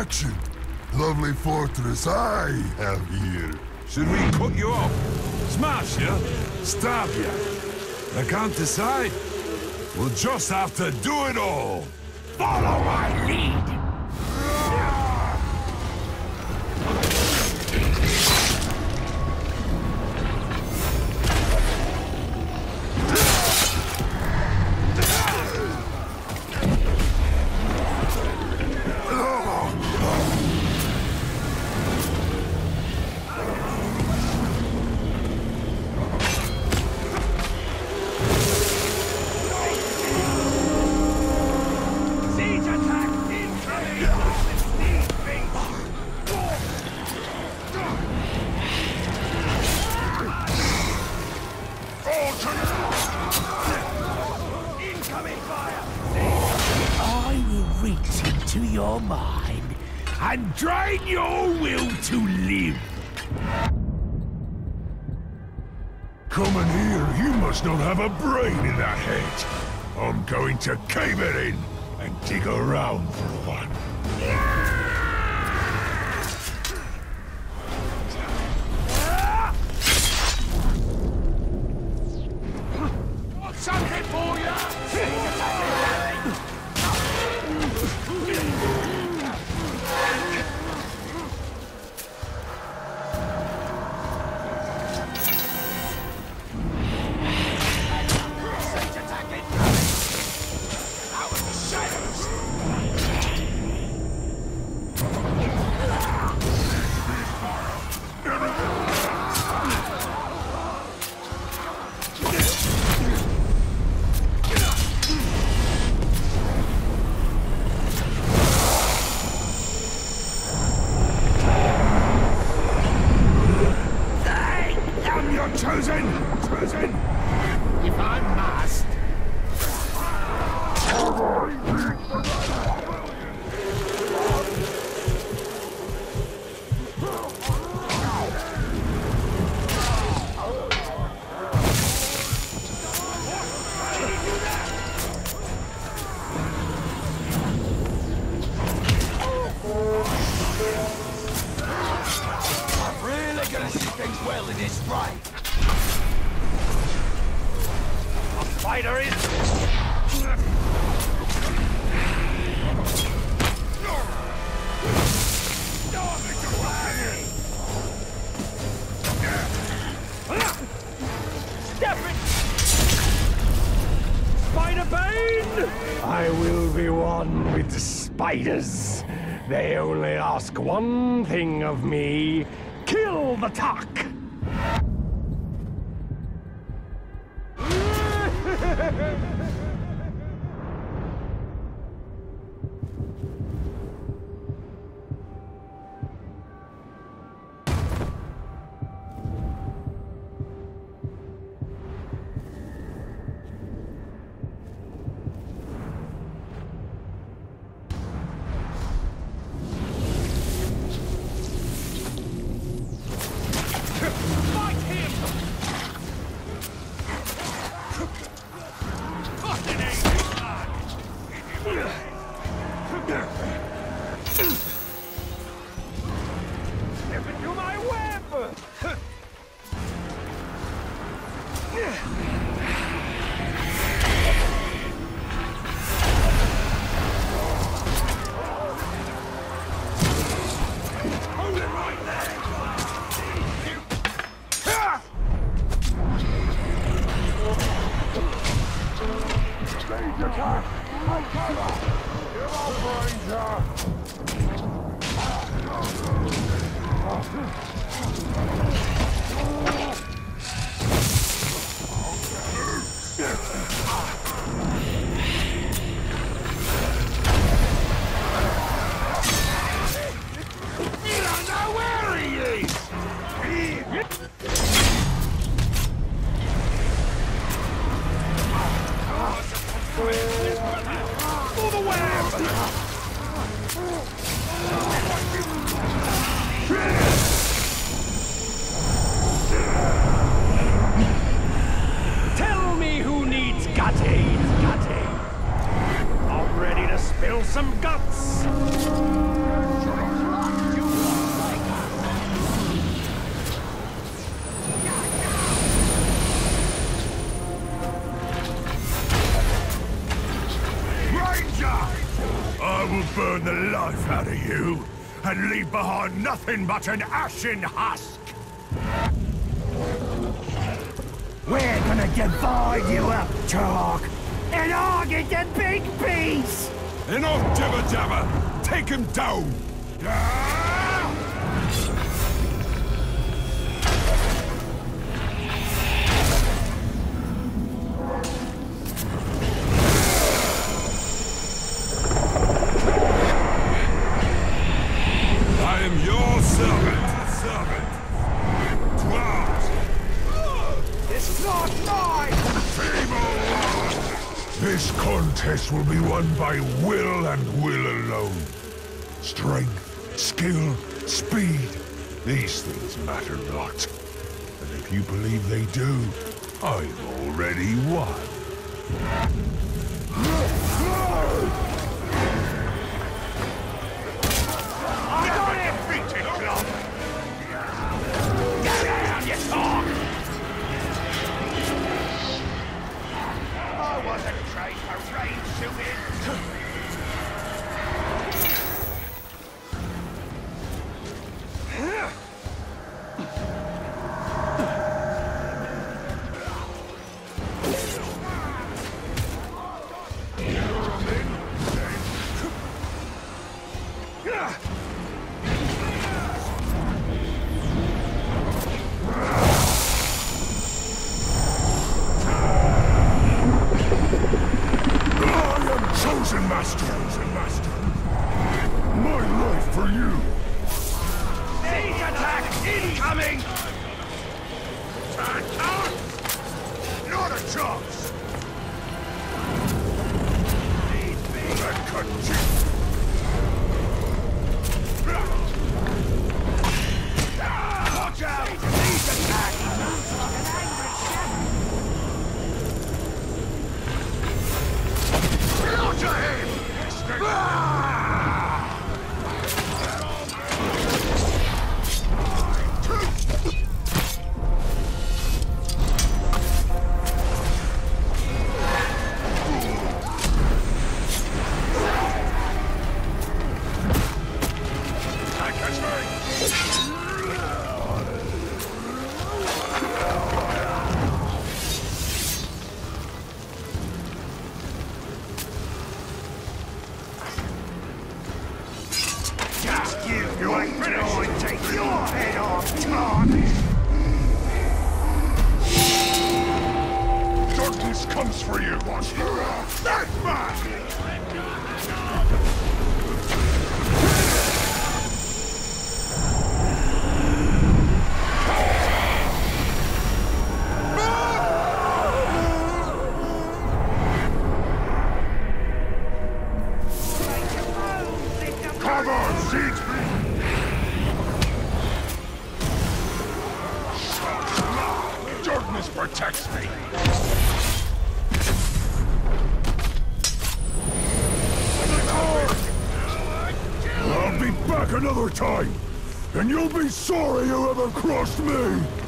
Correction. Lovely fortress I have here. Should we cut you off? Smash you? Stab you? I can't decide. We'll just have to do it all. Follow my lead! Into your mind and drain your will to live. Coming here, you must not have a brain in that head. I'm going to cave it in and dig around for one. Gonna see things well in this fight! A fighter is... I will be one with spiders. They only ask one thing of me kill the Tark! You some guts. I will burn the life out of you and leave behind nothing but an ashen husk. We're gonna divide you up, Chalk, and I'll get the big piece! Enough jibber jabber! Take him down! Will be won by will and will alone. Strength, skill, speed, these things matter not. And if you believe they do, I've already won. For you! Attack incoming! Not a chance! Comes for you, monster! That's mine! Back another time, and you'll be sorry you ever crossed me!